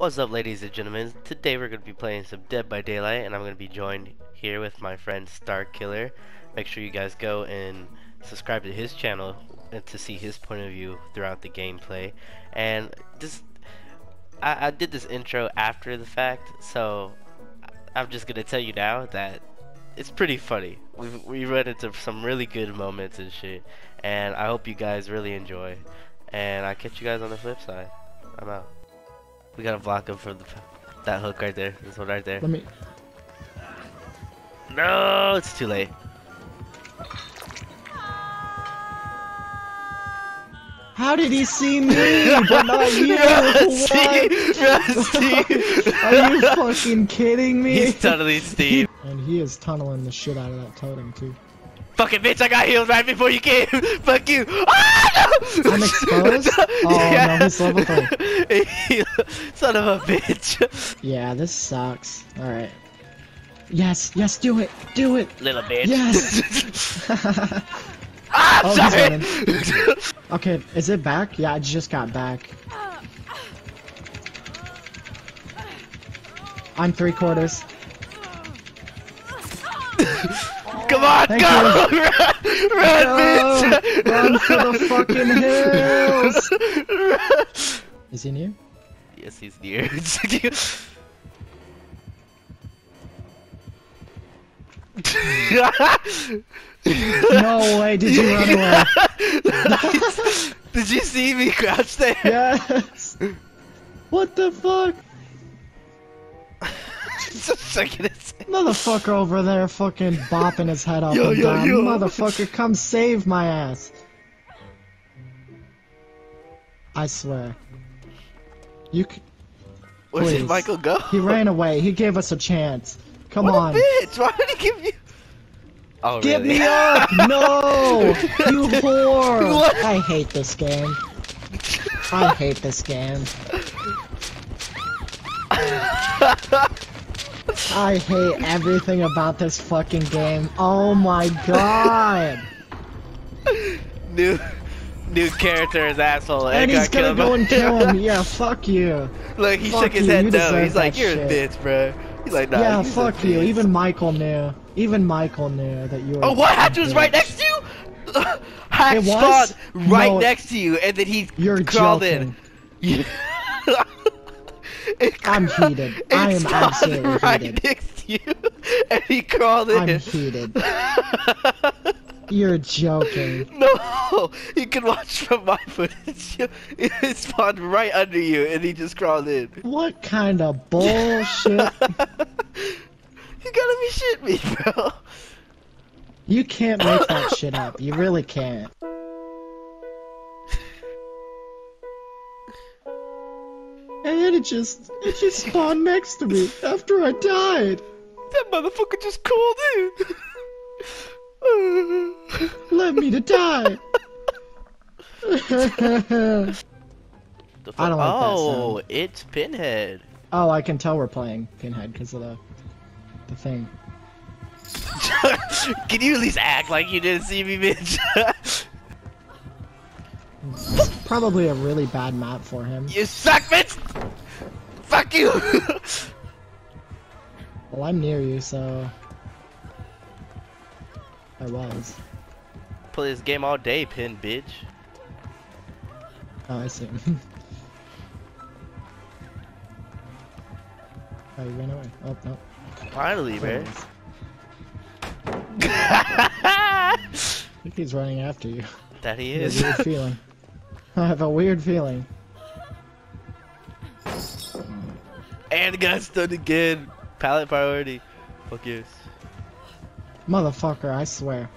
What's up ladies and gentlemen, today we're going to be playing some Dead by Daylight and I'm going to be joined here with my friend Star Killer. Make sure you guys go and subscribe to his channel to see his point of view throughout the gameplay. And this, I, I did this intro after the fact, so I'm just going to tell you now that it's pretty funny. We've, we run into some really good moments and shit, and I hope you guys really enjoy. And I'll catch you guys on the flip side. I'm out. We gotta block him from the, that hook right there. This one right there. Let me. No, it's too late. How did he see me, but not you? Rusty! Rusty! Are you fucking kidding me? He's tunneling Steve. And he is tunneling the shit out of that totem too. Fucking bitch, I got healed right before you came. Fuck you. Ah, no! I'm exposed? Oh, no, he's level three. Son of a bitch. Yeah, this sucks. Alright. Yes, yes, do it, do it. Little bitch. Yes. ah, Oh, sorry. okay, is it back? Yeah, I just got back. I'm three quarters. Come on, Thank go! you. Run, run, Go! bitch! Run for the fucking hills! Is he near? Yes, he's near. No way, did you run away? Did you see me crouch there? Yes! What the fuck? Motherfucker over there fucking bopping his head up Yo, and yo, down. yo. Motherfucker, come save my ass. I swear. You c- Where did Michael go? He ran away. He gave us a chance. Come what on. bitch! Why did he give you? Oh, Get really? me up! No! You whore! What? I hate this game. I hate this game. I hate everything about this fucking game. Oh my god! new, new character is asshole. And he's got gonna go and kill him. Yeah, fuck you. Look, he Fuck shook his you, head no. He's like, "You're shit." a bitch, bro." He's like, "Nah." yeah, he's fuck you. bitch." Even Michael knew. Even Michael knew that you were. Oh, what? Hatch was right next to you. Hatch spawned right No. next to you, and then he You're crawled joking. in. It I'm heated. it I am absolutely right heated. next to you, and he crawled in. I'm heated. You're joking. no, you can watch from my footage. It spawned right under you, and he just crawled in. What kind of bullshit? you gotta be shitting me, bro. You can't make that shit up. You really can't. And then it just, it just spawned next to me after I died. That motherfucker just called in. Let me to die. The I don't like that oh, sound. it's Pinhead. oh, I can tell we're playing Pinhead because of the, the thing. Can you at least act like you didn't see me, bitch? Probably a really bad map for him. you suck, bitch! Fuck you! Well, I'm near you, so I was. Play this game all day, Pin, bitch. Oh, I see. oh, you ran away. Oh no. Finally, man. I think he's running after you. that he I have is. a weird feeling. I have a weird feeling. And got stunned again. Pallet priority. Fuck yes. Motherfucker, I swear.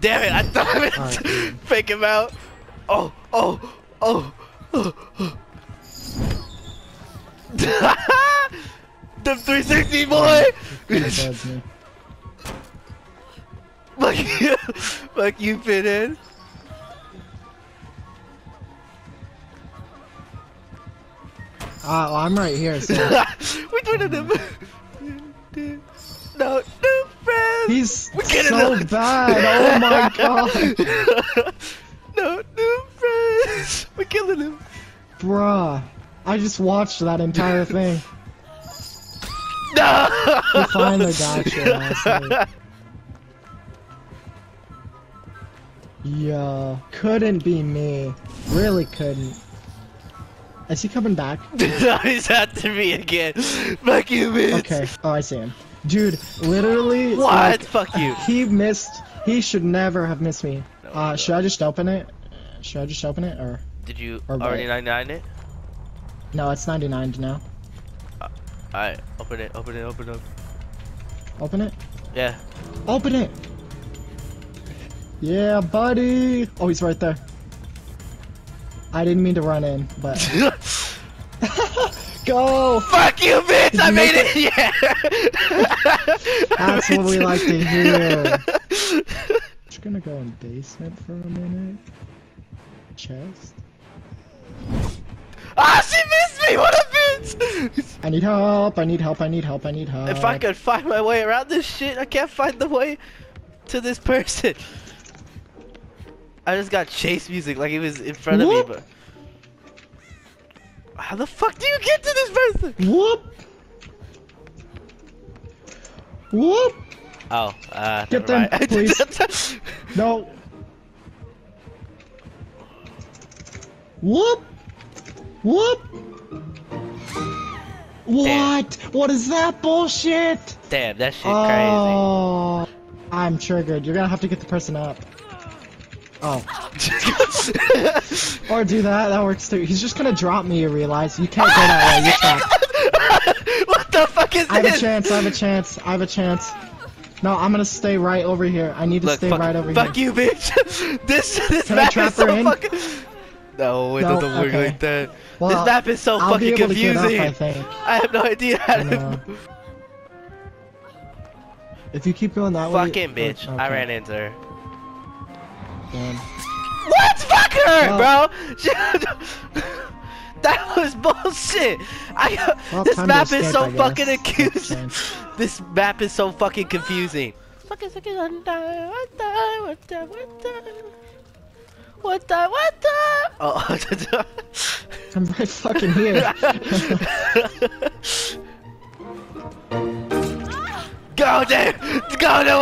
Damn it, I thought it. Alright. Fake him out. Oh, oh, oh, oh, oh. the 360 boy! Kinda bugs me. Fuck you, fuck you, Pinhead. Ah, well, I'm right here, so we doing it. No, no friends. he's We're getting so it. bad. Oh my god, no, no friends. We're killing him. bruh. I just watched that entire thing. No! He finally got your ass. Like. Yo, couldn't be me. Really couldn't. Is he coming back? no, he's after me again. Fuck you, bitch. Okay. Oh, I see him. Dude, literally. What? like, Fuck you. He missed. He should never have missed me. No, Uh, no. should I just open it? Should I just open it or? Did you Or already wait. 99 it? No, it's 99 now. Alright, open it, open it, open it. Open it. Yeah. Open it. Yeah, buddy. Oh, he's right there. I didn't mean to run in, but go. Fuck you, bitch! I made it! Yeah! That's what we like to hear. Just gonna go in basement for a minute. Chest. Ah, she missed me! What a bitch! I need help. I need help. I need help. I need help. If I could find my way around this shit, I can't find the way to this person. I just got chase music like it was in front What? of me, but. How the fuck do you get to this person? Whoop. Whoop. Oh, uh, Get them, mind. please. No. Whoop. Whoop. What? What is that bullshit? Damn, that shit Oh, I'm triggered. You're gonna have to get the person up. Oh, or do that. That works too. He's just gonna drop me. You realize you can't go that way. You're trapped. what the fuck is I have a chance. I have a chance. I have a chance. No, I'm gonna stay right over here. I need to Look, stay fuck, right over fuck here. Fuck you, bitch. this this Can I map is so in? fucking. No, it No? doesn't work Okay. like that. Well, this map is so I'll fucking able to get confusing. up, I. I have no idea how I to. If you keep going that way. Fucking oh, bitch. I ran into her. Damn. What? Fuck her, bro. that was bullshit. I. Well, this map is escape, so fucking accusing. This map is so fucking confusing. Fucking fucking one time, one time, one time. What the? What the? Oh, I'm right fucking here. go there! Go the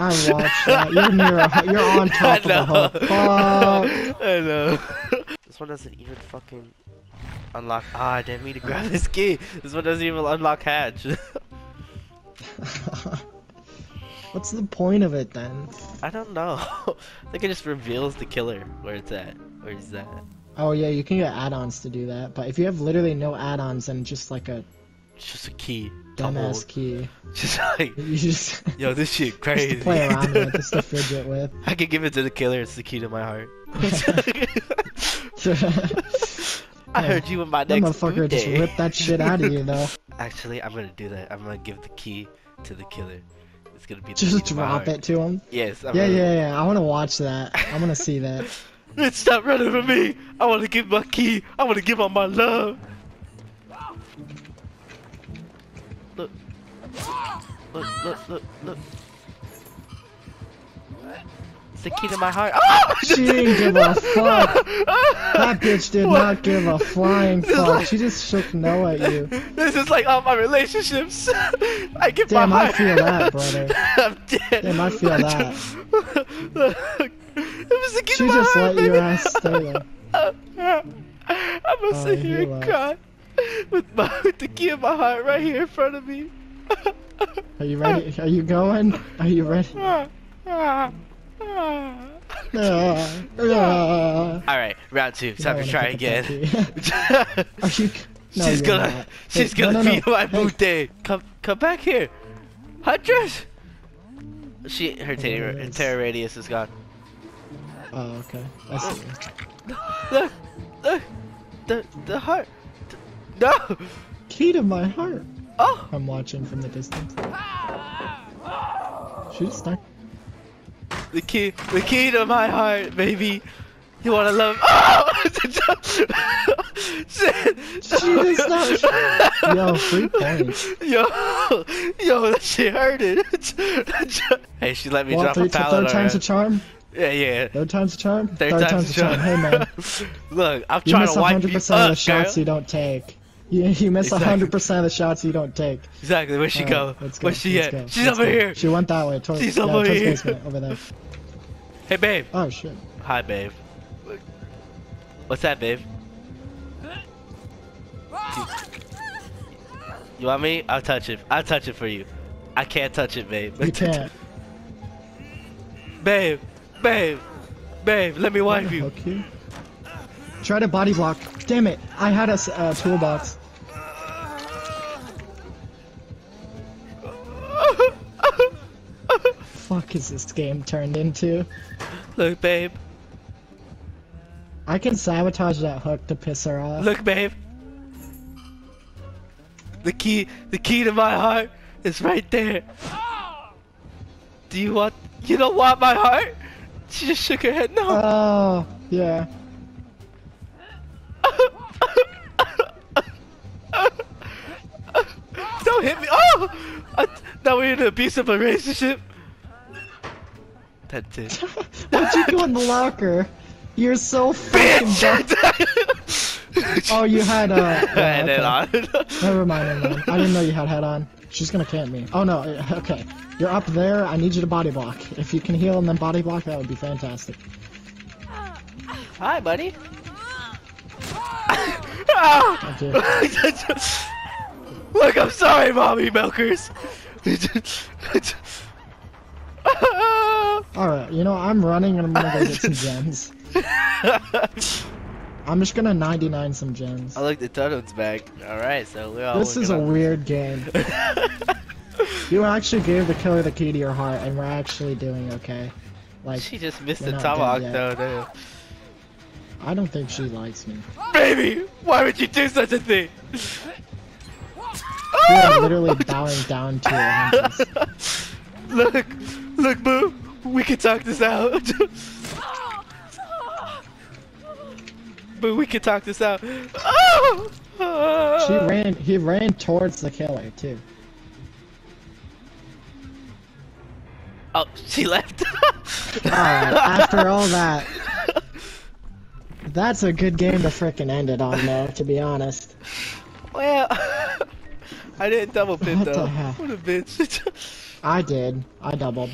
I watched that. You're near. You're on top of the hook. Fuck. I know. This one doesn't even fucking unlock. Ah, I didn't mean to grab this key. This one doesn't even unlock hatch. What's the point of it then? I don't know. I think it just reveals the killer where it's at. Where is that? Oh yeah, you can get add-ons to do that, but if you have literally no add-ons and just like a just a key. dumbass key, Just like, you just yo, this shit just crazy. to play around with, just to fidget with. I could give it to the killer. It's the key to my heart. I heard you in my That next motherfucker boot just day. ripped that shit out of you though. Actually, I'm gonna do that. I'm gonna give the key to the killer. It's gonna be the Just key to my drop it to him. Yes. I'm Yeah, gonna- yeah, yeah. I want to watch that. I want to see that. Stop running from me. I want to give my key. I want to give all my love. Look. Look, look, look, look. It's the key to my heart. Oh! She didn't give a fuck. That bitch did What? not give a flying This fuck. like- She just shook no at you. This is like all my relationships. I give Damn, my I feel that, brother. I'm dead. Damn, I feel that. it was the key She to my just heart, let your ass stay there. I'm gonna Oh, sit here you and cry with my with the key in my heart right here in front of me. Are you ready? Are you going? Are you ready? Uh, uh, All right, round two. I Time to try again. Are you? No, she's gonna, not. she's Hey, gonna no, be no. my Hey. birthday. Come, come back here, Huntress. She, her terror, Yes. terror radius is gone. Oh, okay. I see. Look, look, the, the heart. No. Key to my heart. Oh, I'm watching from the distance. She just stuck. the key, the key to my heart, baby. You wanna love? Oh! Shit! Jesus, no. Yo, free points. Yo, yo, that shit hurted. hey, she let me Well, drop three, a pallet third time's a charm. Yeah, yeah. Third time's a charm. Third, time's, a charm. Hey man, Look, I'm you trying miss to wipe 100% you of the up, shots girl. you don't take. You, you miss Exactly. 100% of the shots you don't take. Exactly. Where'd she go? Where's she let's at? go, She's let's over go. here. She went that way. Towards, She's yeah, over here. basement, over there. Hey, babe. Oh shit. Hi, babe. What's that, babe? You want me? I'll touch it. I'll touch it for you. I can't touch it, babe. You can't. Babe, babe, babe, let me wipe you. You. Try to body block. Damn it! I had a uh, toolbox. Fuck is this game turned into? Look, babe. I can sabotage that hook to piss her off. Look, babe. The key, the key to my heart is right there. Do you want? You don't want my heart? She just shook her head. No. Oh, yeah. I, now we're in an abusive relationship. That's it. Why'd you go in the locker? You're so fucking dumb. Oh, you had, uh, yeah, and then okay. on. Never mind, never mind. I didn't know you had head on. She's gonna camp me. Oh no, okay. You're up there, I need you to body block. If you can heal and then body block, that would be fantastic. Hi, buddy. Thank you. Look, I'm sorry, mommy milkers. Alright, you know, I'm running and I'm gonna go get some gems. I'm just gonna 99 some gems. I like the totems back. Alright, so we're all This is a weird game. You actually gave the killer the key to your heart, and we're actually doing okay. Like, She just missed the tomahawk though, damn. I don't think she likes me. Baby, why would you do such a thing? You are ah! literally bowing down to her hunches. Look, look, boo. We can talk this out. boo, we can talk this out. Oh! She ran, he ran towards the killer, too. Oh, she left. Alright, after all that, that's a good game to frickin' end it on, though, to be honest. Well, I didn't double pin What the though. hell? What a bitch. I did. I doubled.